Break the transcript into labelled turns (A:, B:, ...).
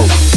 A: show.